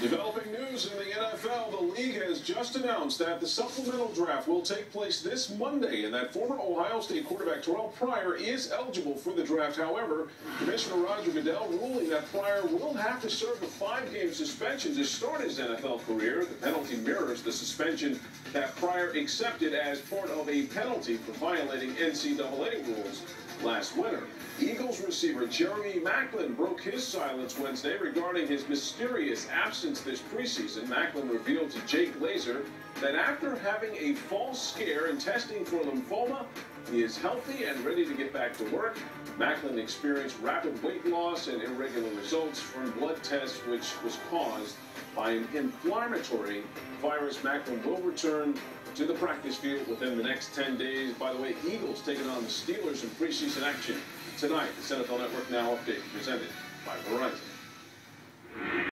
Developing news in the NFL, the league has just announced that the supplemental draft will take place this Monday and that former Ohio State quarterback Terrell Pryor is eligible for the draft. However, Commissioner Roger Goodell ruling that Pryor will have to serve a five-game suspension to start his NFL career. The penalty mirrors the suspension that Pryor accepted as part of a penalty for violating NCAA rules last winter. Eagles receiver Jeremy Maclin broke his silence Wednesday regarding his mysterious absence this preseason. Maclin revealed to Jay Glazer that after having a false scare and testing for lymphoma, is healthy and ready to get back to work. Maclin experienced rapid weight loss and irregular results from blood tests, which was caused by an inflammatory virus. Maclin will return to the practice field within the next 10 days. By the way, Eagles taking on the Steelers in preseason action tonight. The NFL Network Now update presented by Verizon.